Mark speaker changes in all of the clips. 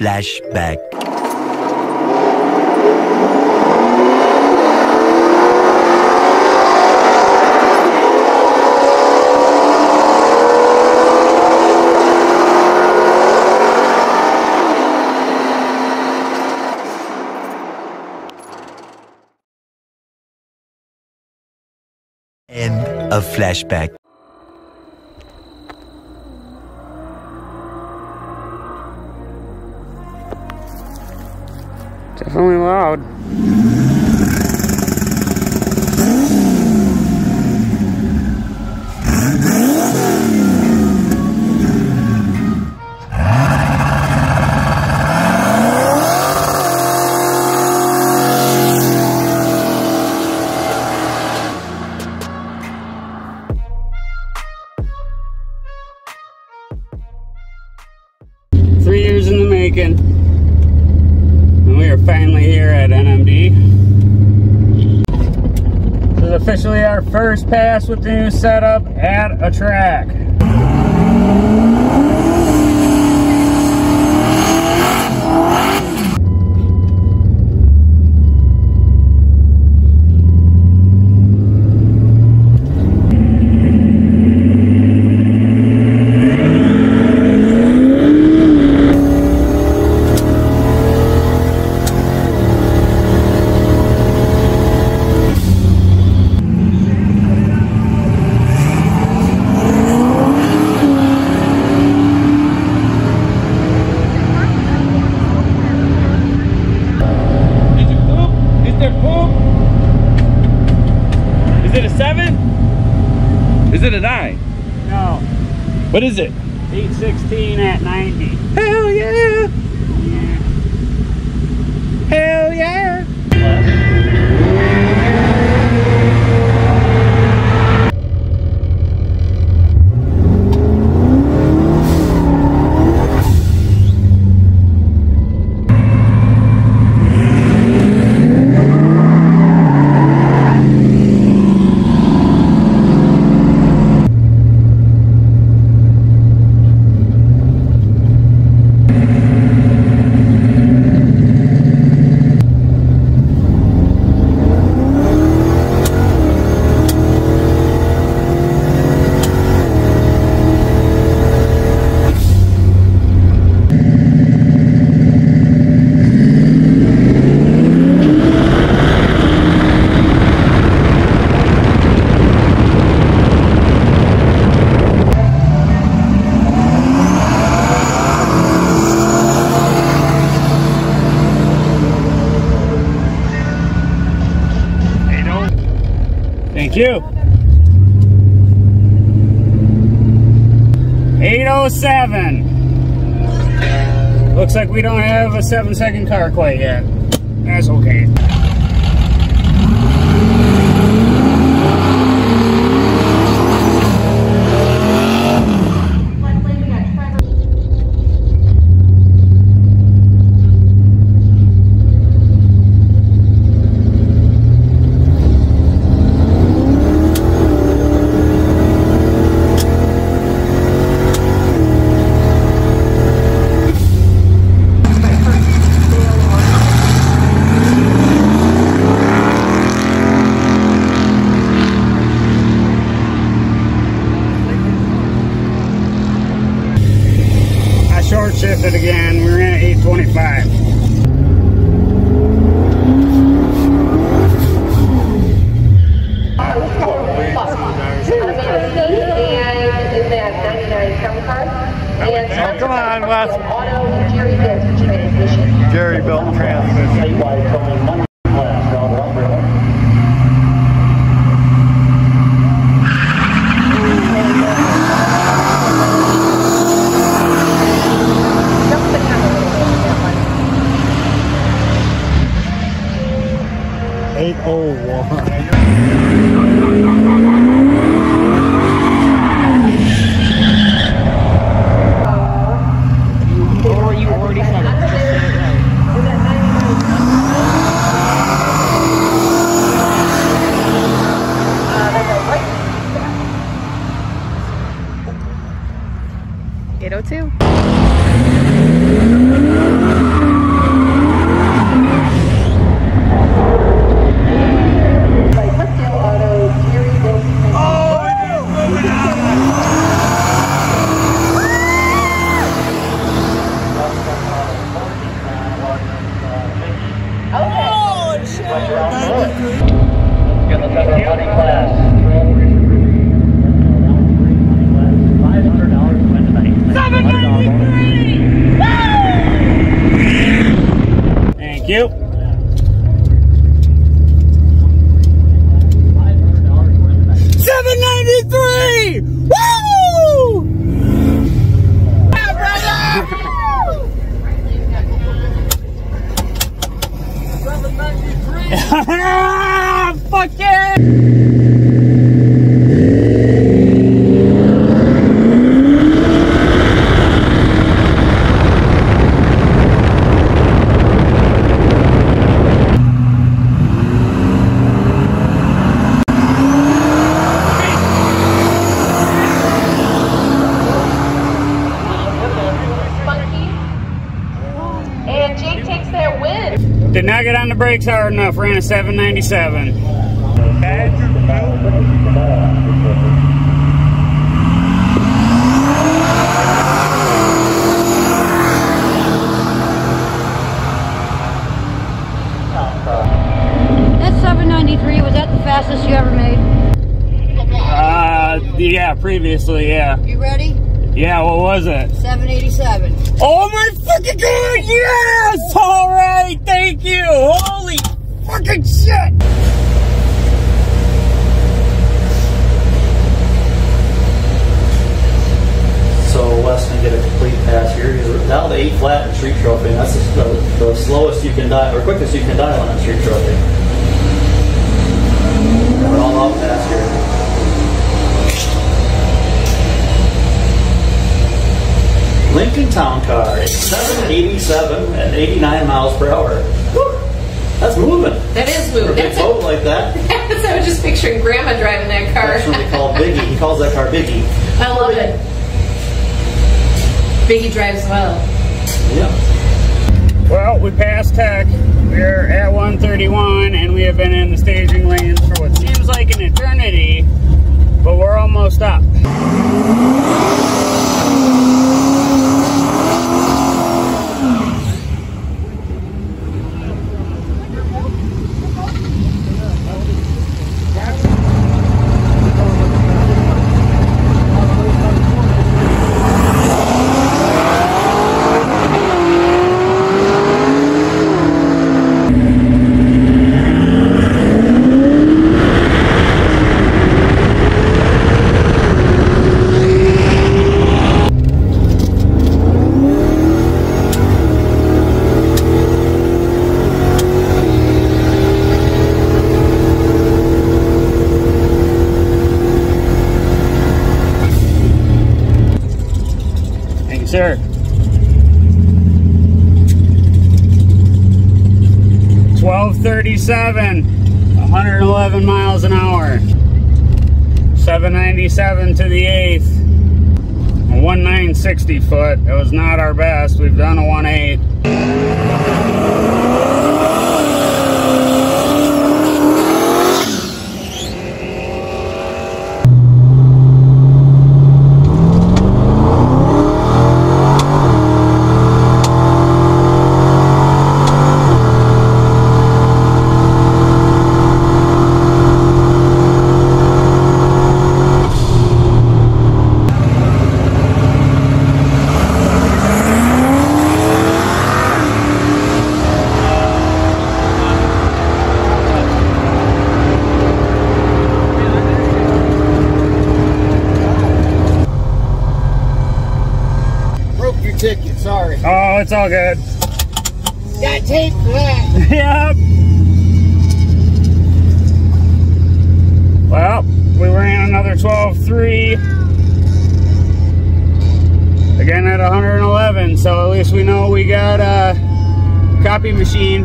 Speaker 1: Flashback. End of flashback.
Speaker 2: only loud. with the new setup at a track. we don't have a seven second car quite yet. Enough. Ran a 797.
Speaker 3: That 793, was that the fastest you ever made?
Speaker 2: Uh, yeah, previously, yeah.
Speaker 3: You ready?
Speaker 2: Yeah, what was it?
Speaker 3: 787.
Speaker 2: Oh my fucking god, yes! Alright, thank you! Fucking shit!
Speaker 4: So Weston get a complete pass here. Down to eight flat in street trophy. and That's the, the, the slowest you can die, or quickest you can die on a street trophy. Have an all-out pass here. Lincoln Town Car, it's 787 at 89 miles per hour. Woo! That's moving.
Speaker 5: That is
Speaker 4: For a
Speaker 5: moving.
Speaker 4: big
Speaker 5: That's,
Speaker 4: boat like that,
Speaker 5: that's I was just picturing Grandma driving that car.
Speaker 4: that's what they call Biggie. He calls that car Biggie.
Speaker 5: I love it. Biggie drives well.
Speaker 4: Yeah.
Speaker 2: Well, we passed tech. We're at 131 and we have been in the staging lanes for what seems like an eternity, but we're almost up. Thank you, sir. Twelve thirty-seven, 111 miles an hour. 797 to the eighth. A 1960 foot. It was not our best. We've done a 18.
Speaker 6: Broke your ticket, sorry.
Speaker 2: Oh, it's all good.
Speaker 6: Got tape for that.
Speaker 2: yep. Well, we ran another 12.3. Again at 111, so at least we know we got a copy machine.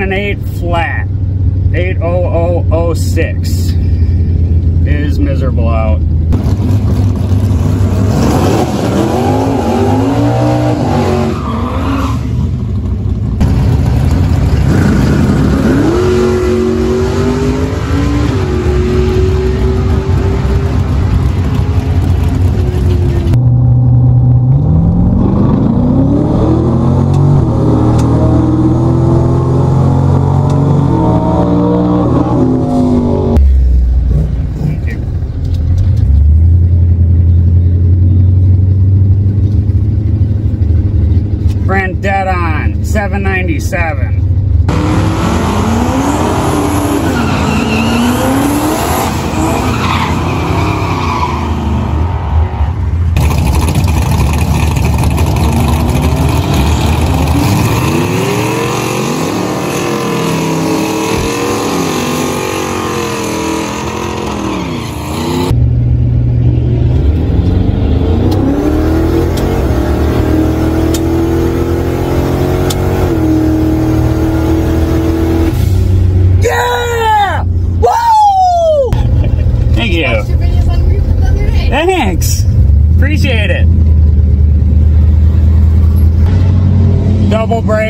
Speaker 2: An 8 flat. 80006 is miserable out.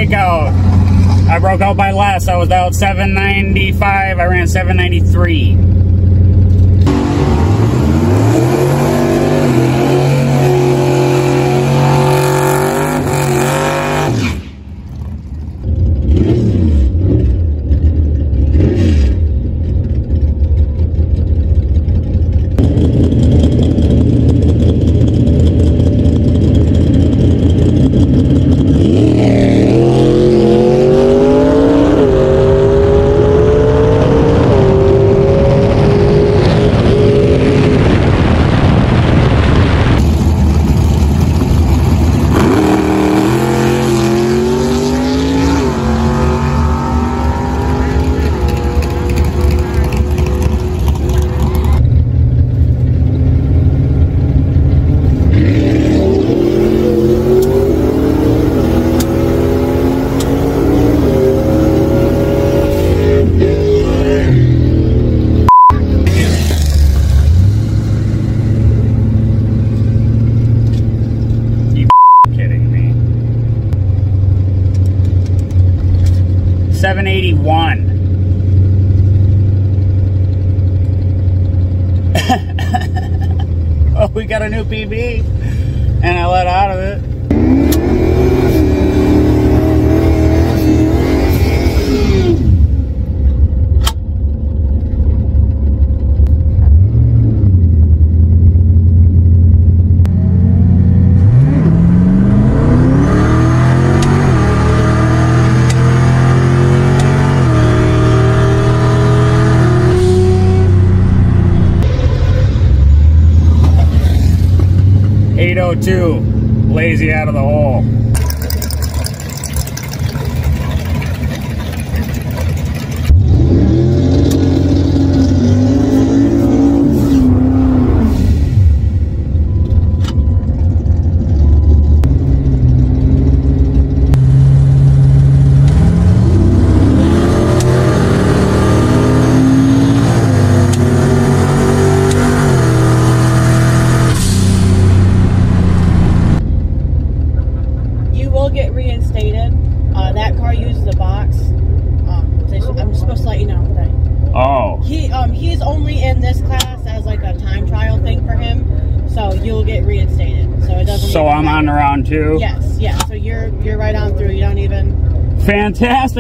Speaker 2: breakout. I broke out by less. I was out 795. I ran 793.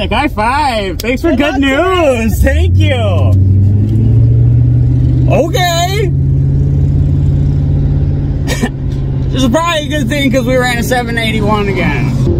Speaker 2: Fantastic. High five. Thanks for
Speaker 7: good
Speaker 2: news. Thank you. Okay. this is probably a good thing because we ran a 781 again.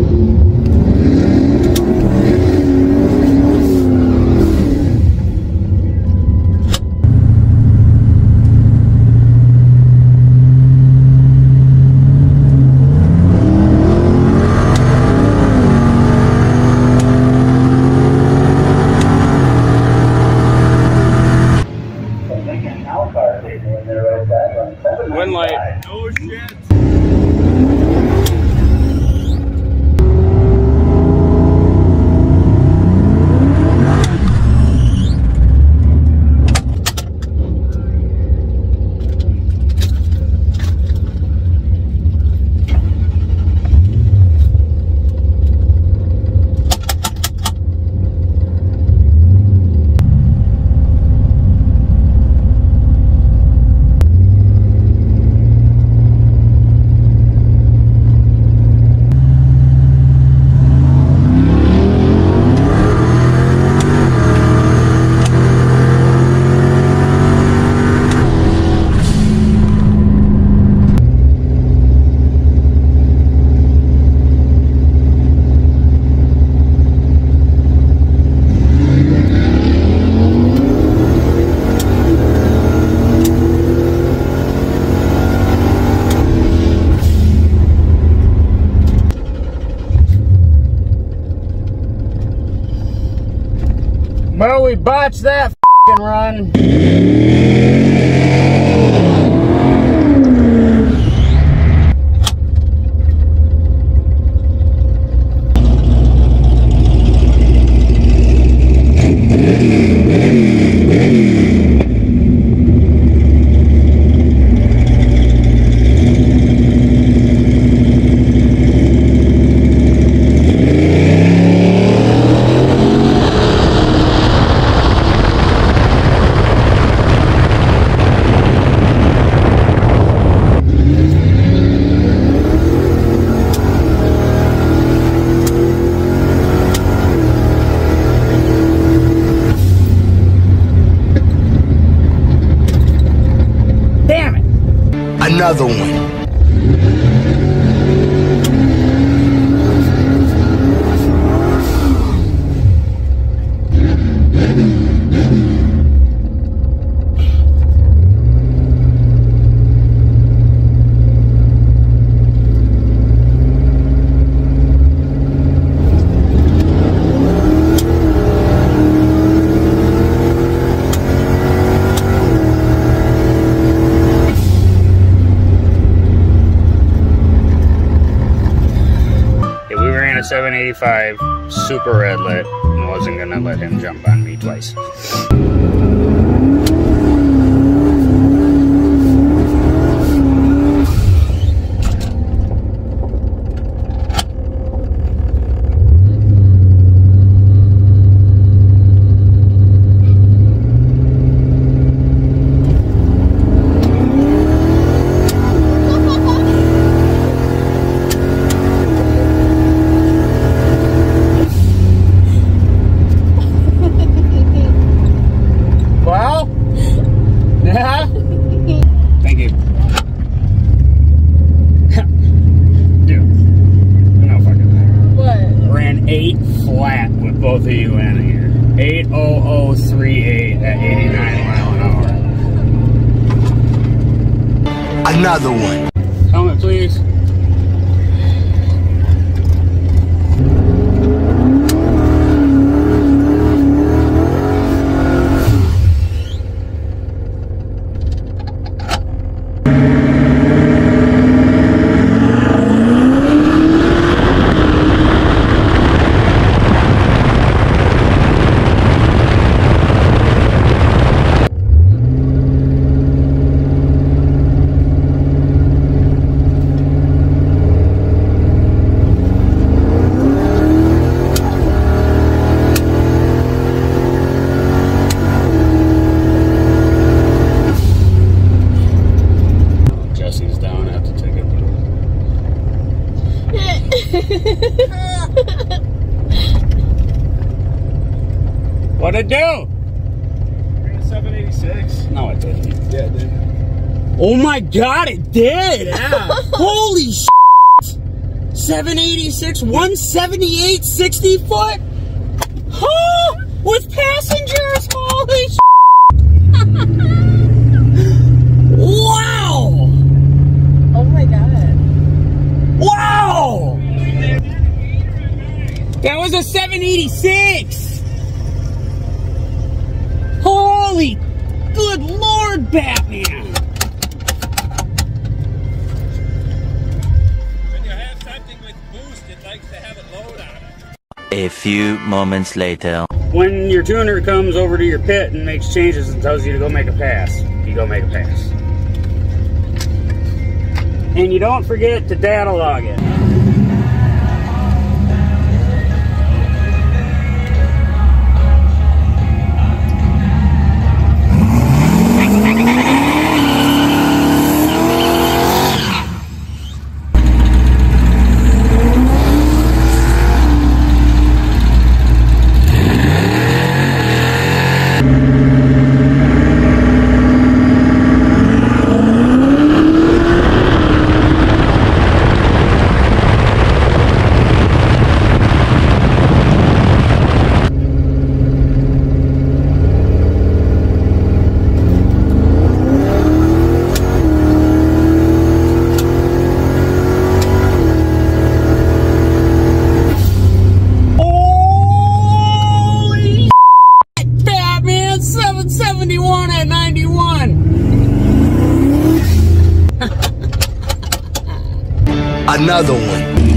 Speaker 2: everyone. Adam 35 super red lit. My god, it did! Holy sh! 786, 178, 60 foot? Huh? With passengers? Holy sh! wow!
Speaker 7: Oh my god.
Speaker 2: Wow! That was a 786! Holy good lord, Batman!
Speaker 8: Few moments later.
Speaker 2: When your tuner comes over to your pit and makes changes and tells you to go make a pass, you go make a pass. And you don't forget to data log it.
Speaker 1: Another one.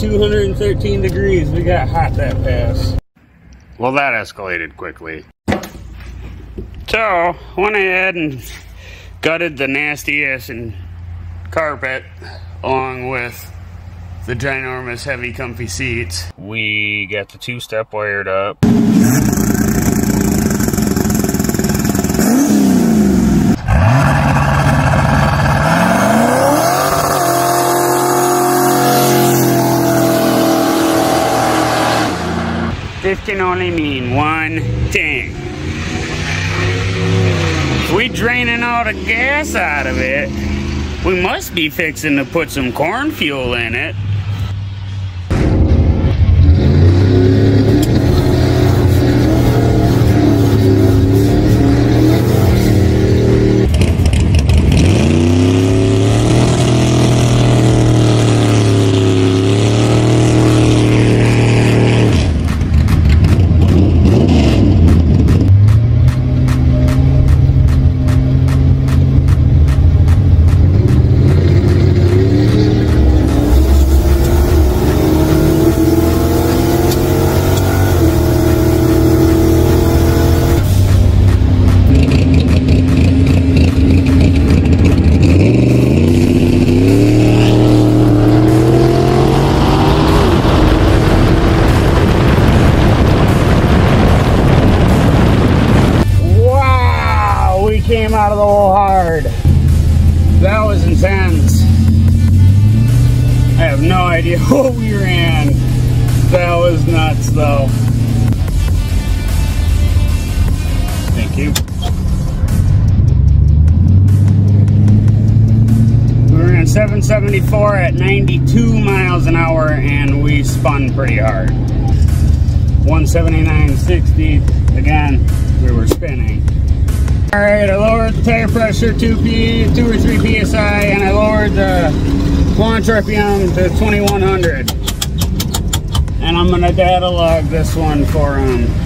Speaker 2: 213 degrees. We got hot that pass. Well, that escalated quickly. So, went ahead and gutted the nasty ass and carpet along with the ginormous heavy comfy seats. We got the two step wired up. Can only mean one thing. If we draining all the gas out of it, we must be fixing to put some corn fuel in it. 179.60. We were spinning. All right, I lowered the tire pressure 2 p 2 or 3 psi, and I lowered the launch RPM to 2100. And I'm gonna data log this one for um.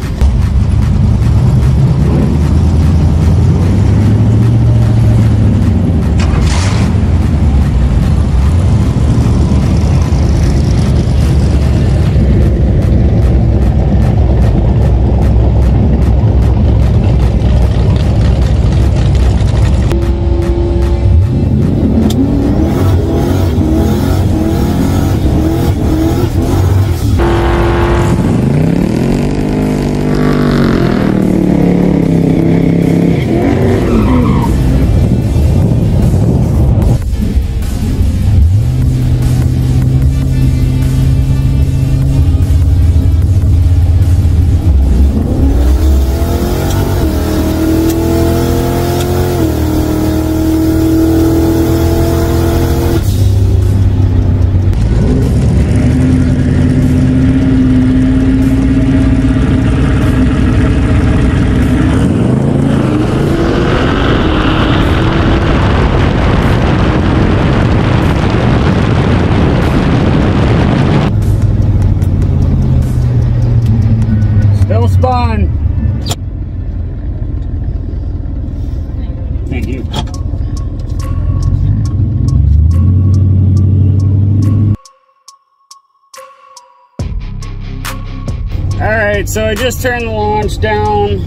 Speaker 2: So I just turned the launch down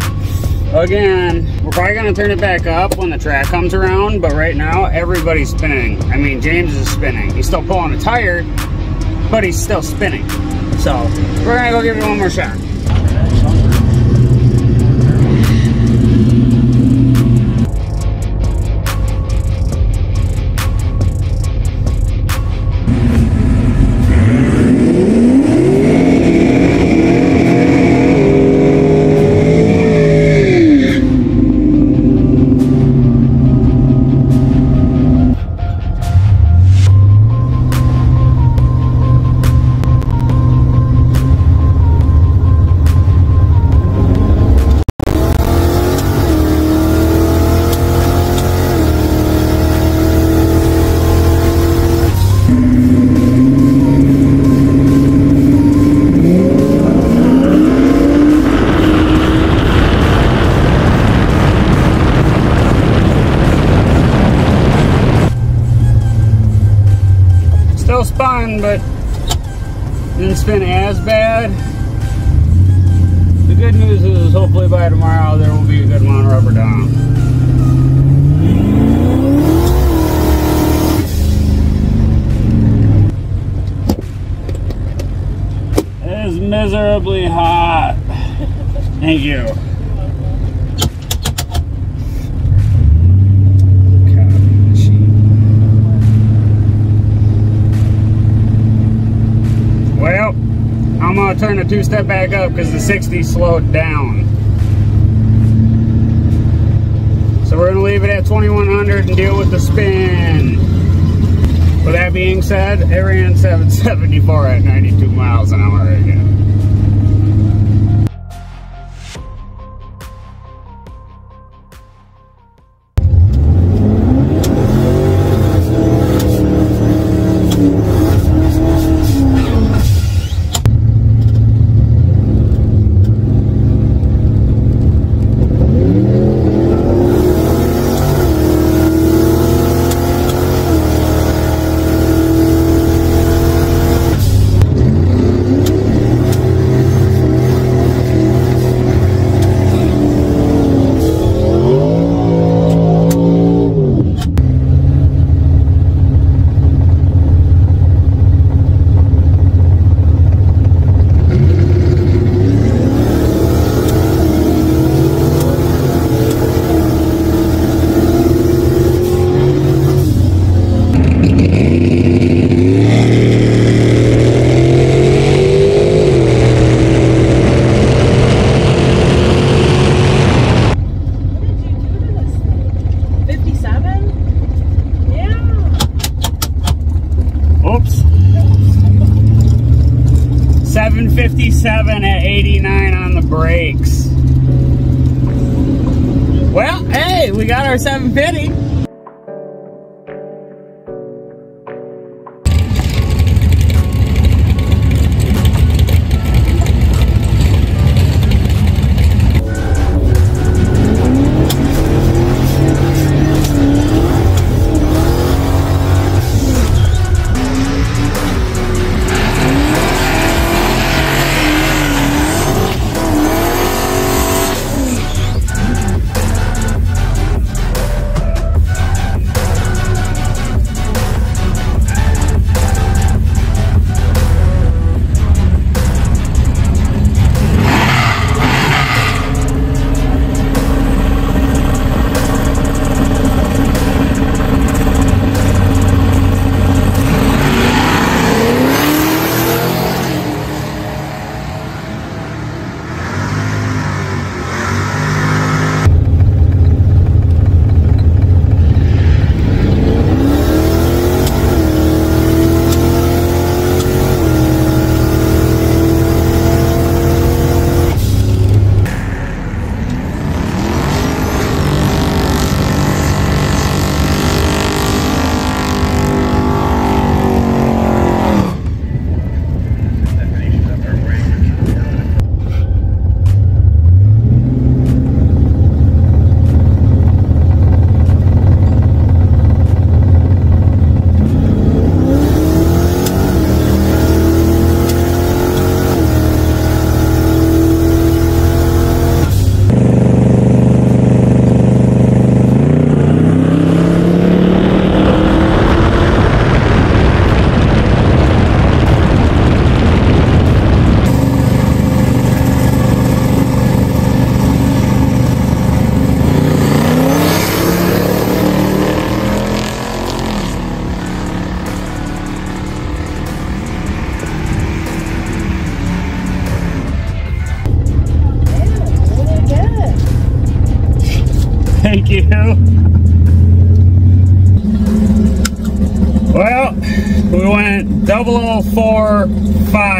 Speaker 2: again. We're probably gonna turn it back up when the track comes around, but right now everybody's spinning. I mean, James is spinning. He's still pulling a tire, but he's still spinning. So we're gonna go give it one more shot. some video.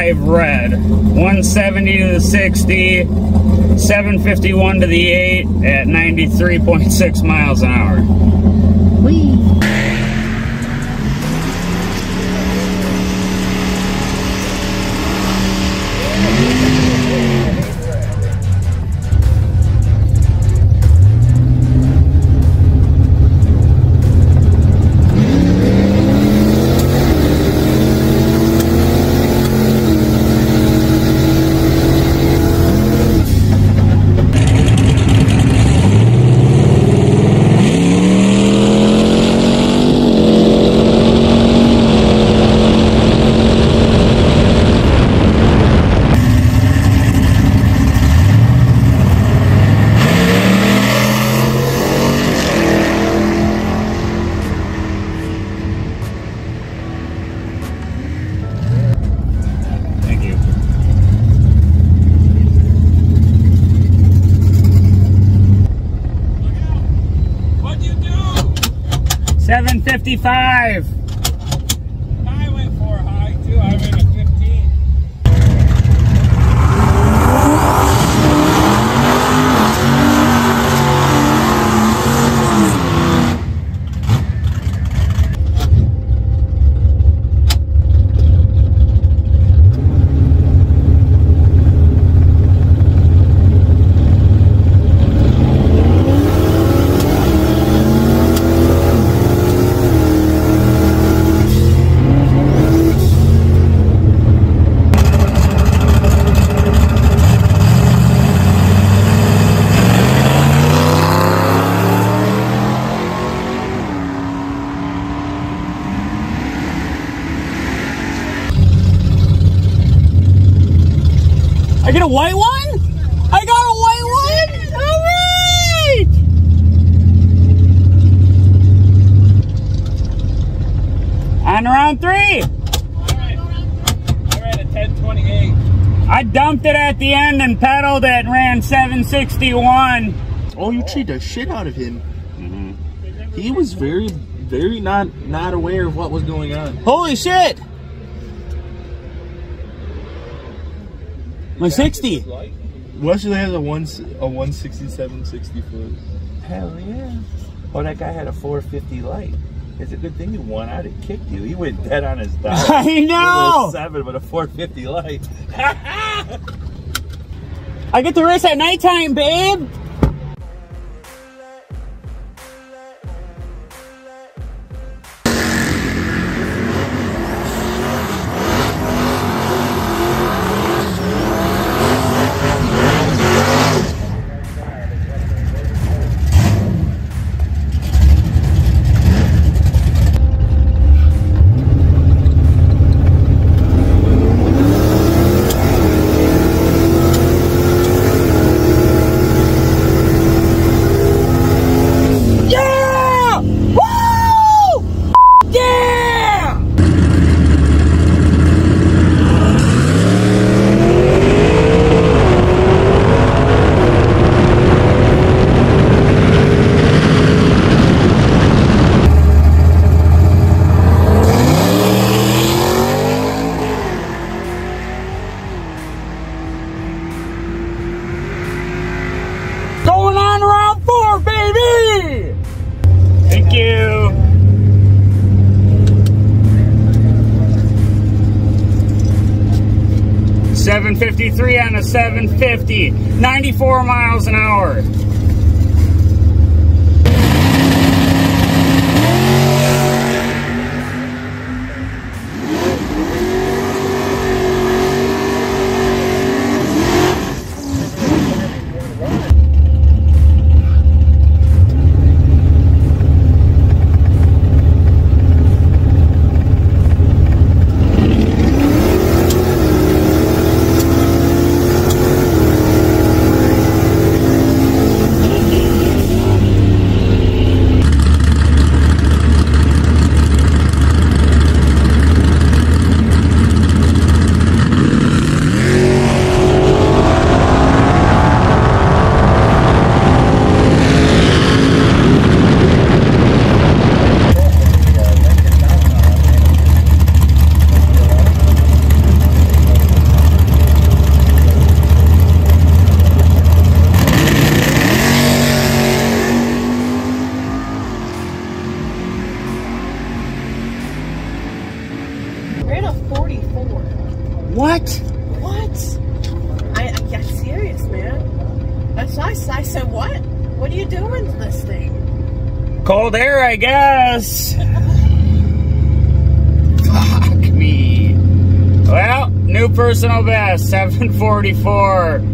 Speaker 2: 5 red. 170 to the 60, 751 to the 8 at 93.6 miles an hour. Whee. 761.
Speaker 9: Oh, you treed the shit out of him. Mm-hmm. He was very, very not not aware of what was going on.
Speaker 2: Holy shit! My 60.
Speaker 9: Wesley has a one a one sixty seven sixty foot. Hell yeah! Oh, that guy had a four fifty light. It's a good thing you won out. It kicked you. He went dead on his dial.
Speaker 2: I
Speaker 9: It
Speaker 2: know!
Speaker 9: was seven, but a four fifty light.
Speaker 2: I get to race at nighttime, babe! 753 on a 750, 94 miles an hour. 744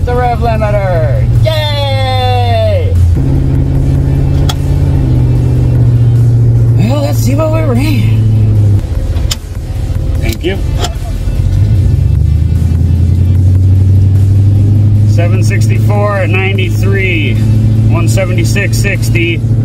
Speaker 2: hit the rev limiter. Yay! Well, let's see what we ran. Thank you. 764 at 93, 176.60.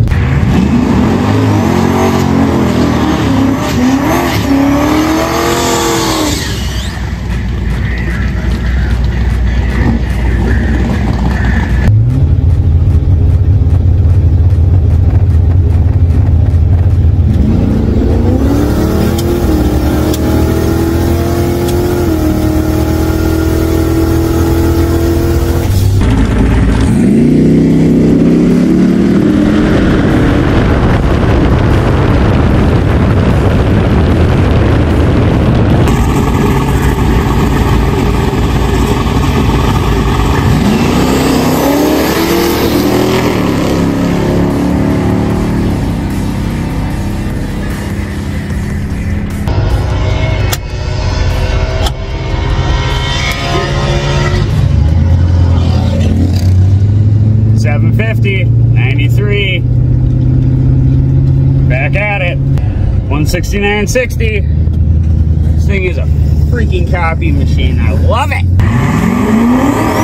Speaker 2: 169.60. This thing is a freaking copy machine. I love it.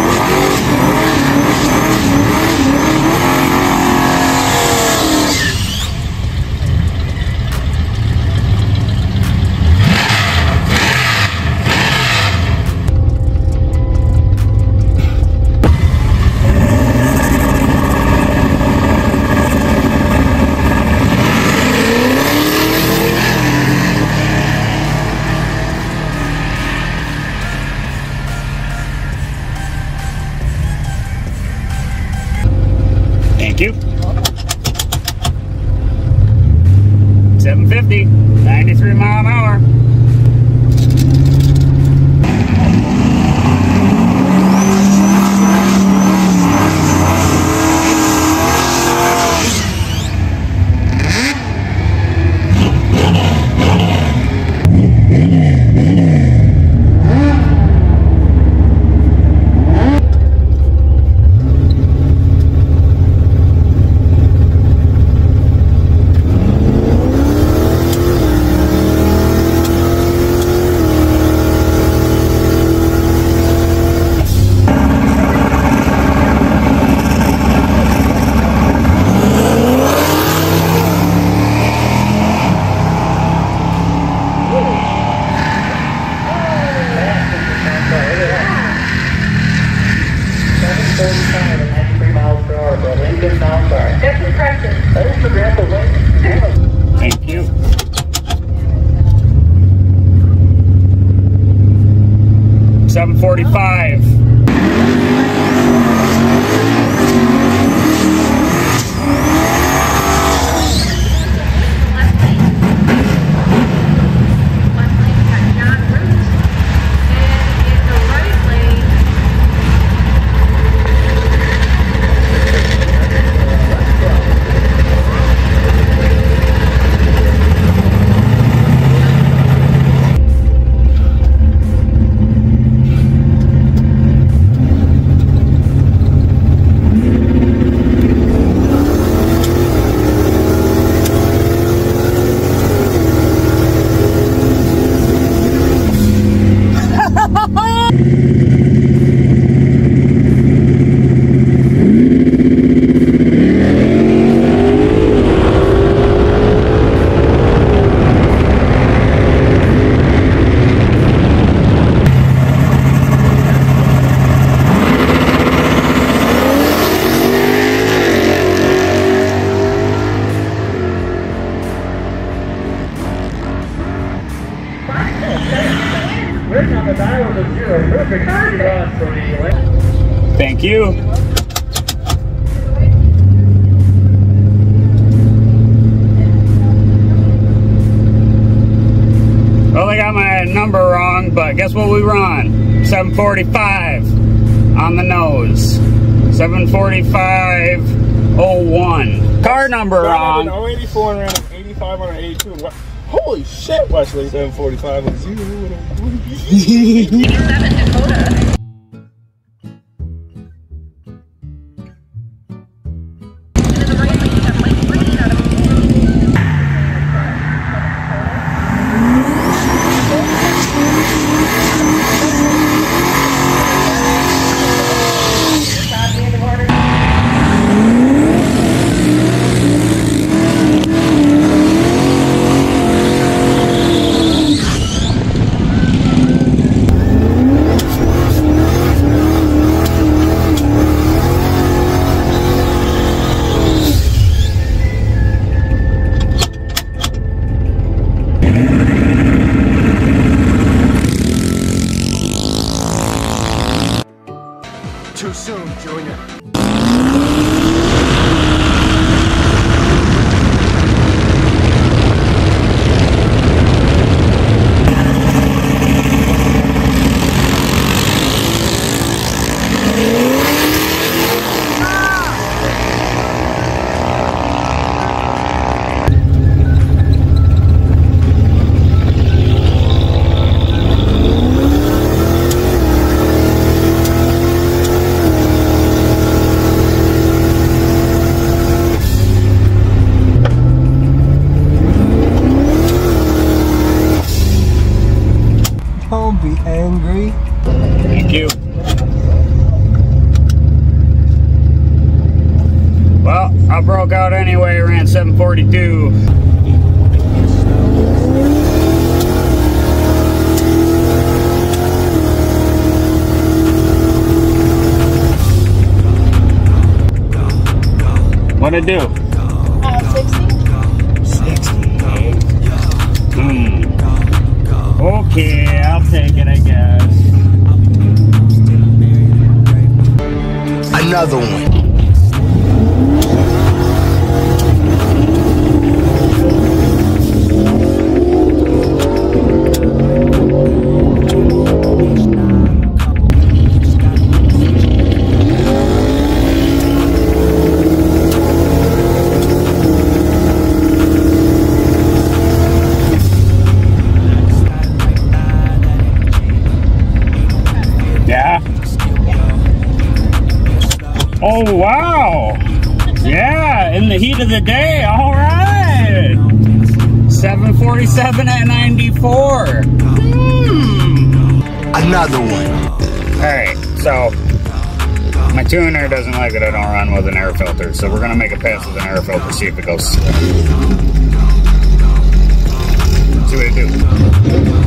Speaker 2: Thank you. Well, they got my number wrong, but guess what we were run? 745 on the nose. 745.01. Car number wrong.
Speaker 10: 084 and ran an 85 on an 82. Holy shit, Wesley. 745 with zero.
Speaker 1: too
Speaker 2: What'd it do?
Speaker 7: Uh, 60?
Speaker 2: Hmm. Okay, I'll take it, I guess.
Speaker 1: Another one.
Speaker 2: The heat of the day. All right. 747 at 94. Hmm.
Speaker 1: Another one.
Speaker 2: All right. So my tuner doesn't like it. I don't run with an air filter, so we're gonna make a pass with an air filter. See if it goes. See what it do.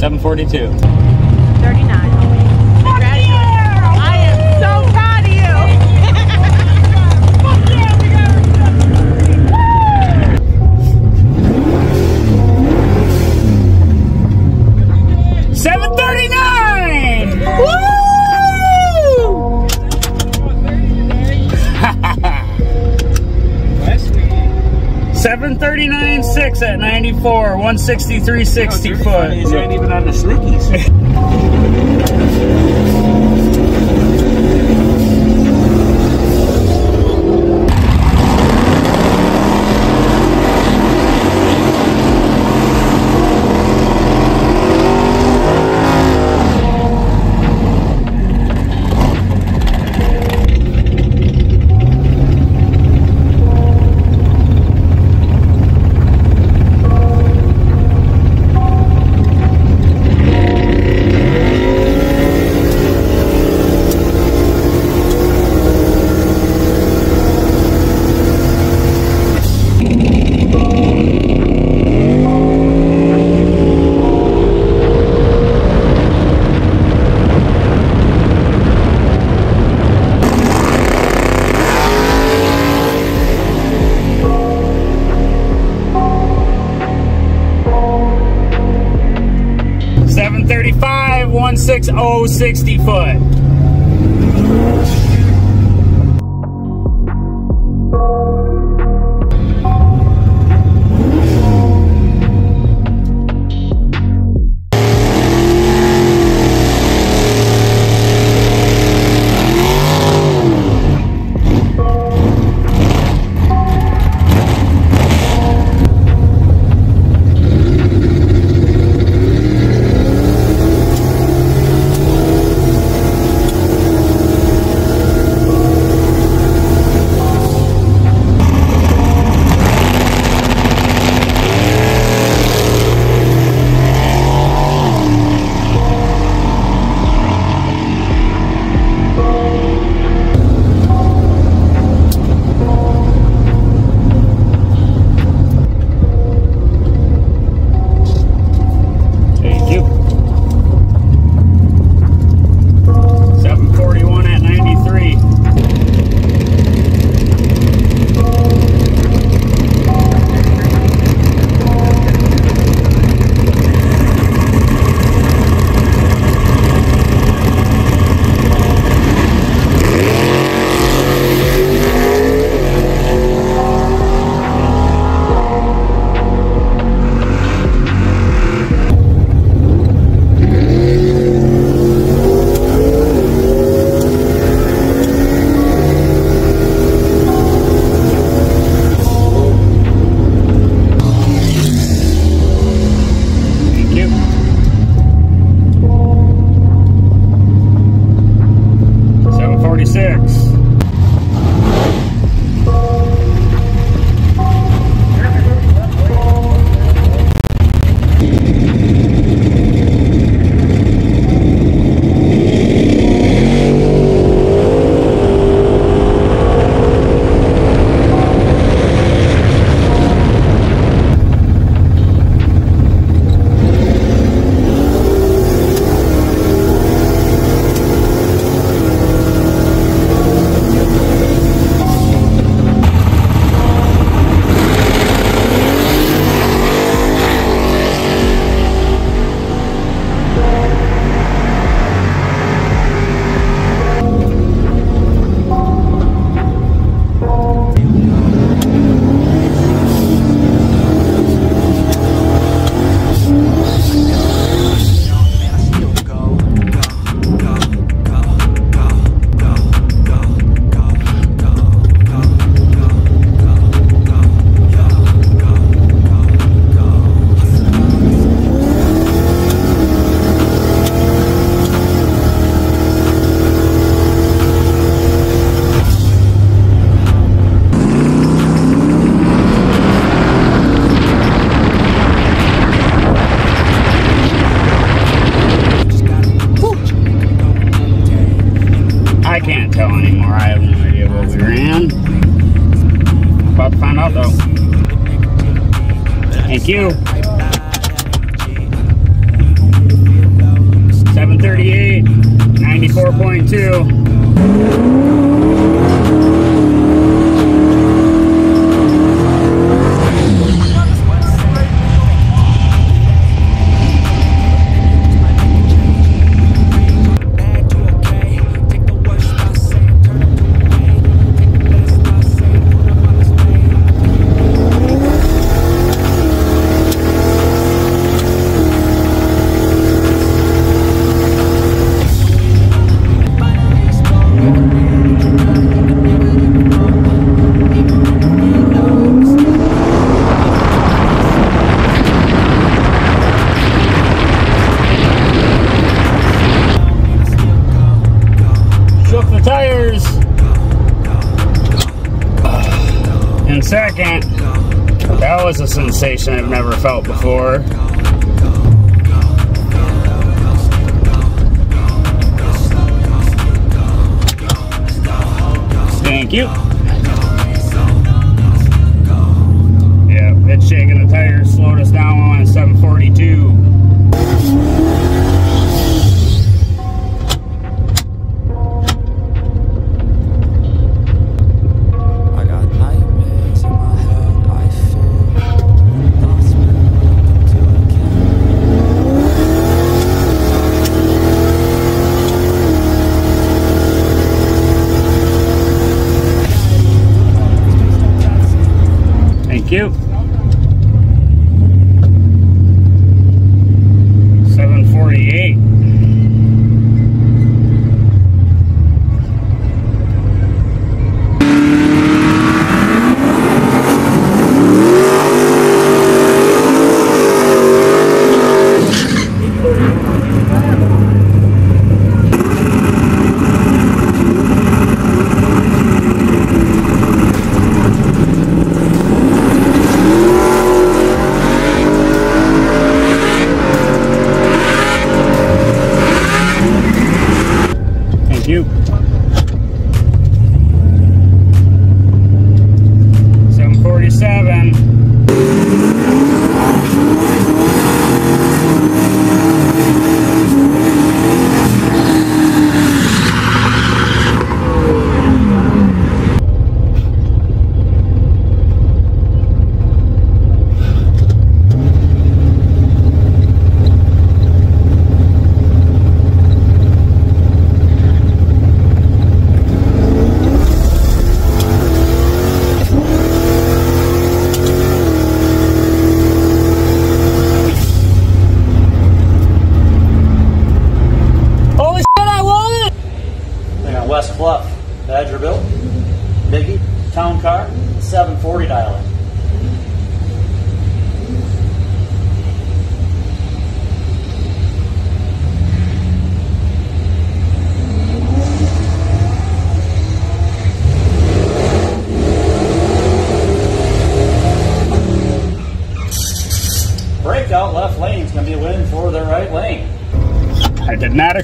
Speaker 9: 742.
Speaker 7: 39.
Speaker 9: Six at 94, 163, 60 foot.
Speaker 2: He's ain't even on the slickies.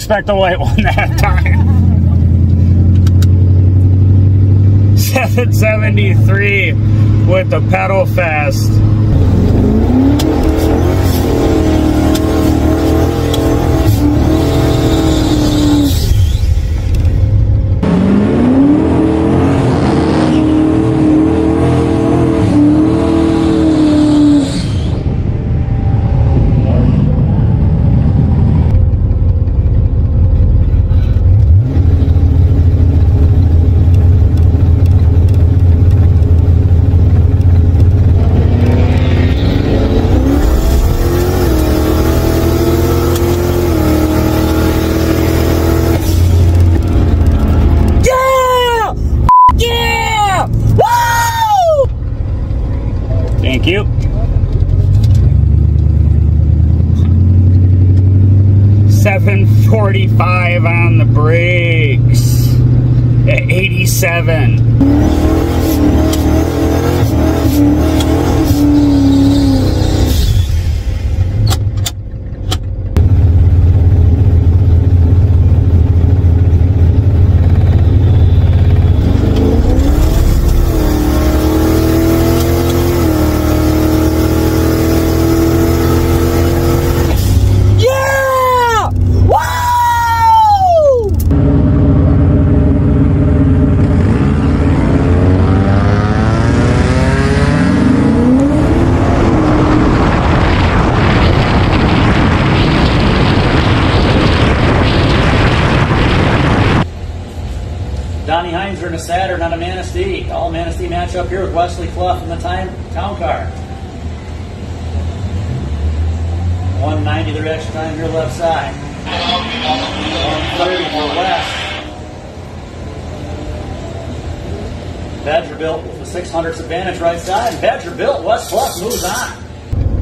Speaker 2: expect a white one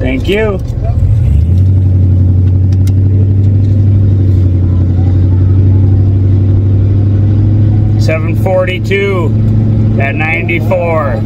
Speaker 2: Thank you. Seven forty-two at ninety-four.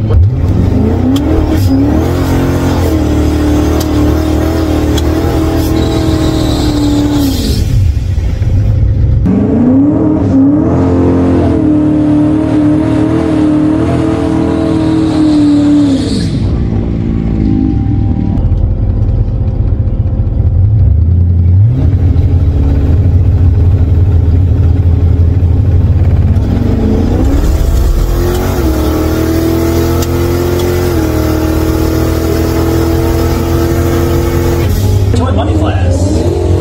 Speaker 4: Toy Money Class.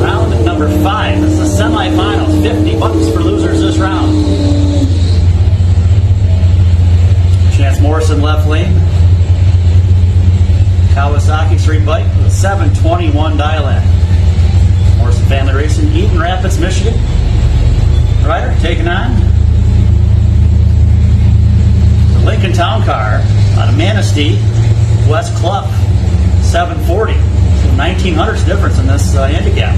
Speaker 4: Round number five. This is the semifinals. 50 bucks for losers this round. Chance Morrison left lane. Kawasaki Street Bike with a 721 Dialect. Morrison Family Racing, Eaton Rapids, Michigan. Rider taking on the Lincoln Town Car out of Manistee, West Clough, 740. So 1900s difference in this uh, handicap.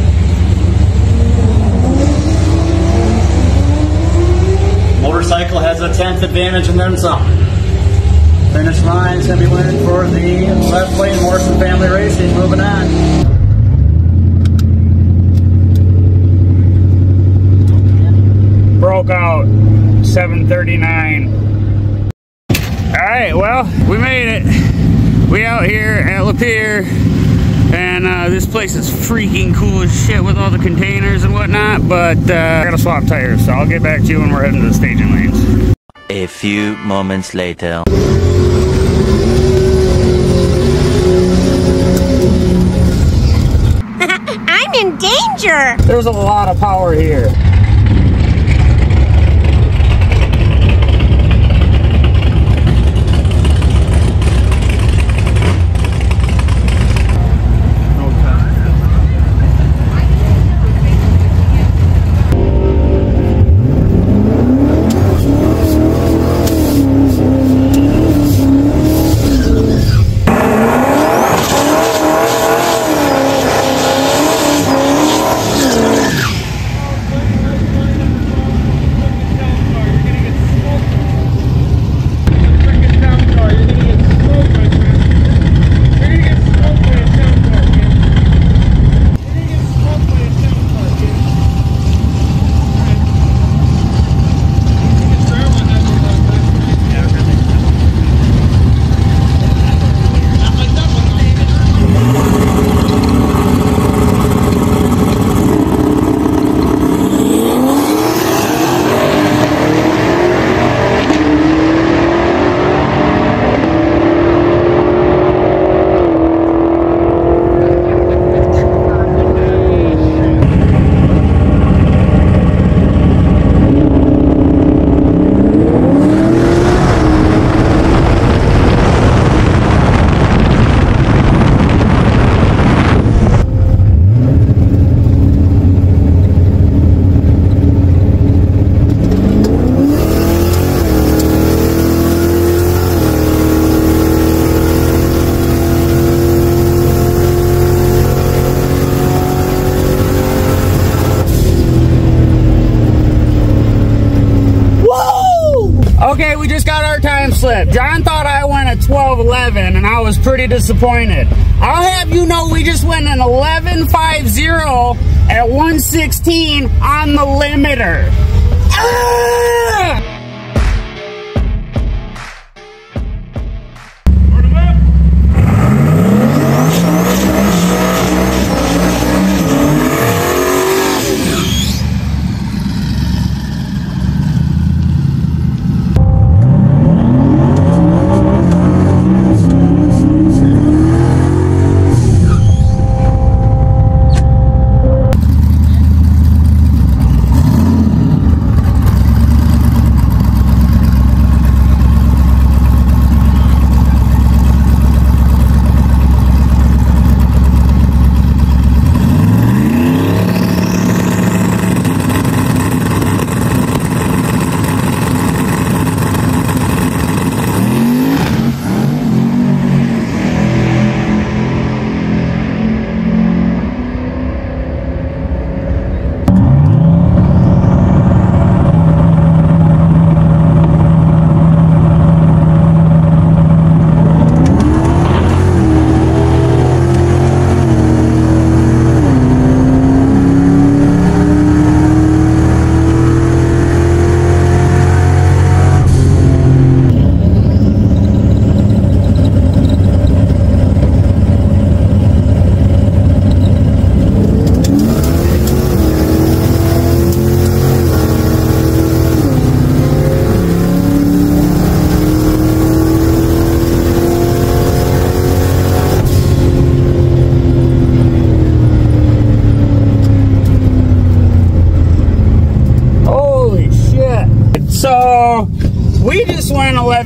Speaker 4: Motorcycle has a 10th advantage and then some. Finish line's going to be winning for the left lane Morrison Family Racing. Moving on.
Speaker 2: broke out 739 all right well we made it we out here at lapeer and uh, this place is freaking cool as shit with all the containers and whatnot but uh, i gotta swap tires so i'll get back to you when we're heading to the staging lanes
Speaker 8: A few moments later.
Speaker 11: I'm in danger!
Speaker 2: there's a lot of power here pretty disappointed. I'll have you know we just went an 11.50 at 116 on the limiter.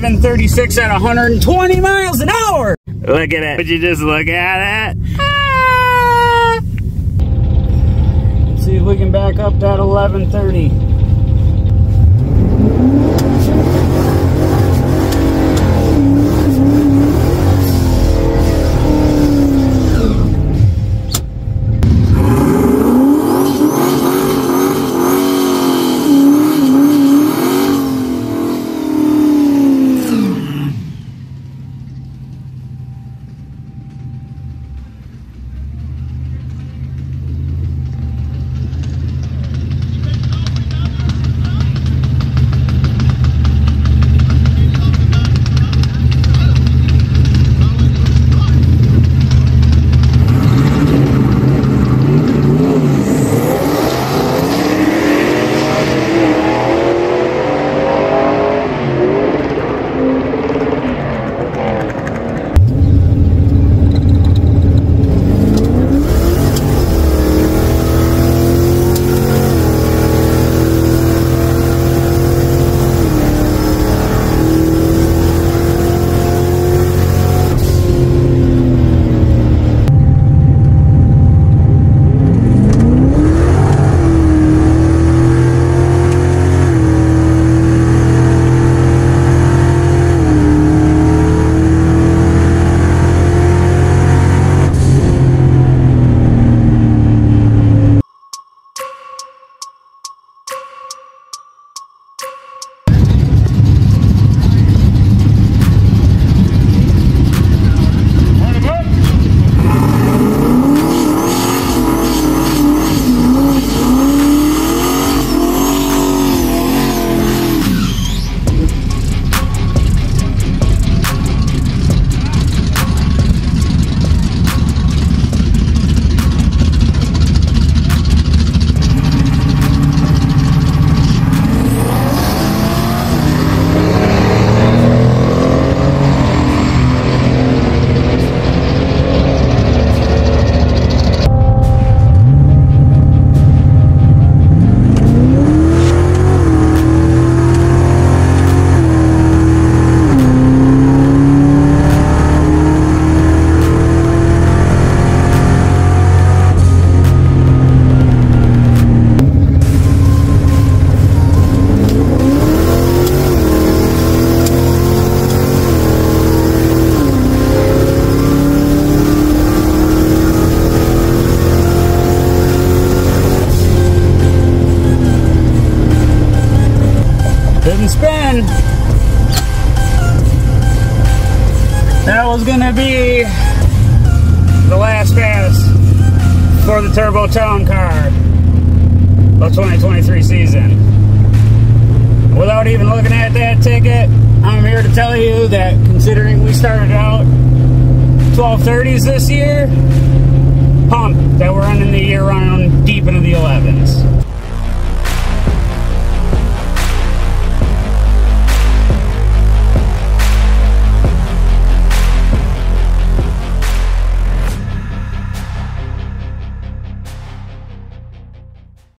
Speaker 2: 736 at 120 miles an hour. Look at it. Would you just look at it? Ah! See if we can back up that 1130.